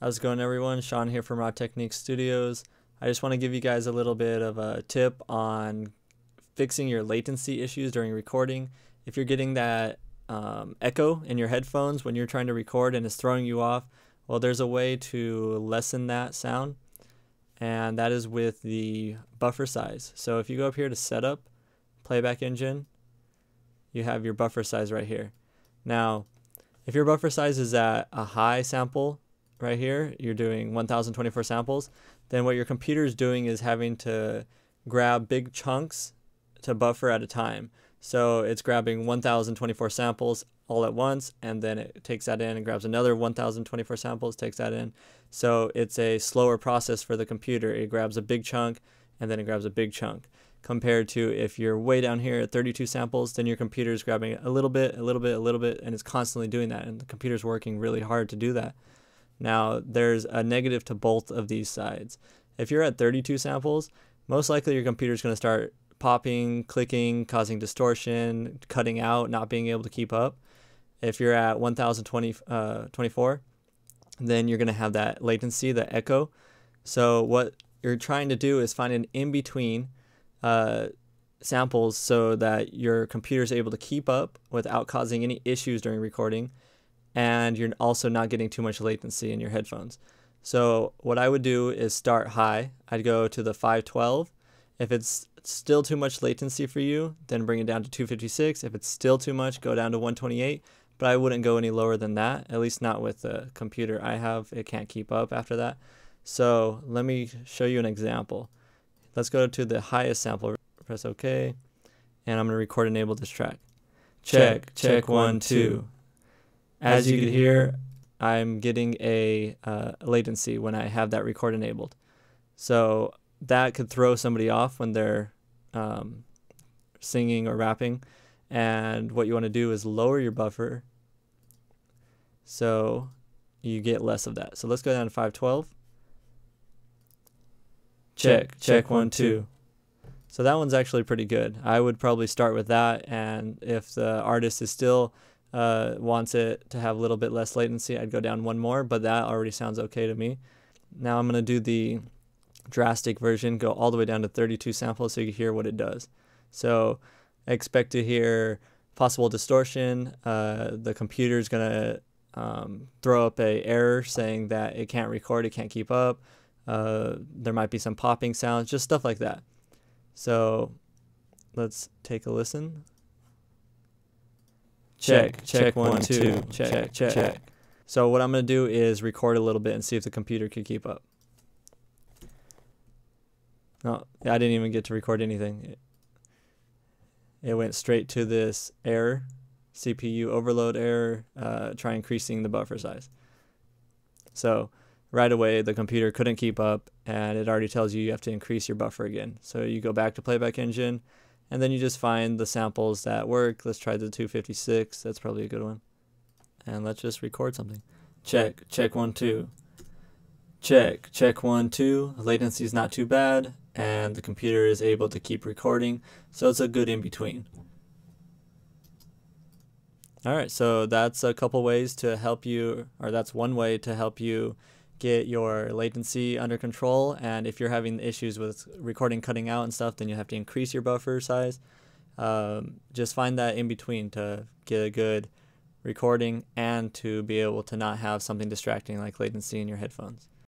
How's it going everyone? Sean here from Raw Technique Studios. I just want to give you guys a little bit of a tip on fixing your latency issues during recording. If you're getting that um, echo in your headphones when you're trying to record and it's throwing you off, well there's a way to lessen that sound and that is with the buffer size. So if you go up here to setup, playback engine, you have your buffer size right here. Now, if your buffer size is at a high sample right here, you're doing 1024 samples, then what your computer is doing is having to grab big chunks to buffer at a time. So it's grabbing 1024 samples all at once and then it takes that in and grabs another 1024 samples, takes that in. So it's a slower process for the computer. It grabs a big chunk and then it grabs a big chunk compared to if you're way down here at 32 samples, then your computer is grabbing a little bit, a little bit, a little bit, and it's constantly doing that. And the computer's working really hard to do that. Now, there's a negative to both of these sides. If you're at 32 samples, most likely your computer is going to start popping, clicking, causing distortion, cutting out, not being able to keep up. If you're at 1024, uh, then you're going to have that latency, the echo. So what you're trying to do is find an in-between uh, samples so that your computer is able to keep up without causing any issues during recording and you're also not getting too much latency in your headphones. So what I would do is start high. I'd go to the 512. If it's still too much latency for you, then bring it down to 256. If it's still too much, go down to 128. But I wouldn't go any lower than that, at least not with the computer I have. It can't keep up after that. So let me show you an example. Let's go to the highest sample, press OK, and I'm going to record enable this track. Check, check, one, two. As you can hear, I'm getting a uh, latency when I have that record enabled. So that could throw somebody off when they're um, singing or rapping. And what you want to do is lower your buffer so you get less of that. So let's go down to 512. Check, check, one, two. So that one's actually pretty good. I would probably start with that. And if the artist is still uh, wants it to have a little bit less latency, I'd go down one more, but that already sounds okay to me. Now I'm going to do the drastic version, go all the way down to 32 samples so you can hear what it does. So I expect to hear possible distortion. Uh, the computer is going to um, throw up a error saying that it can't record, it can't keep up. Uh, there might be some popping sounds, just stuff like that. So let's take a listen. Check, check, one, two, check, check, check. So what I'm going to do is record a little bit and see if the computer can keep up. No, I didn't even get to record anything. It, it went straight to this error, CPU overload error, uh, try increasing the buffer size. So right away the computer couldn't keep up and it already tells you you have to increase your buffer again. So you go back to playback engine, and then you just find the samples that work. Let's try the 256. That's probably a good one. And let's just record something. Check, check one, two. Check, check one, two. Latency is not too bad, and the computer is able to keep recording, so it's a good in between. All right, so that's a couple ways to help you, or that's one way to help you get your latency under control. And if you're having issues with recording cutting out and stuff, then you have to increase your buffer size. Um, just find that in between to get a good recording and to be able to not have something distracting like latency in your headphones.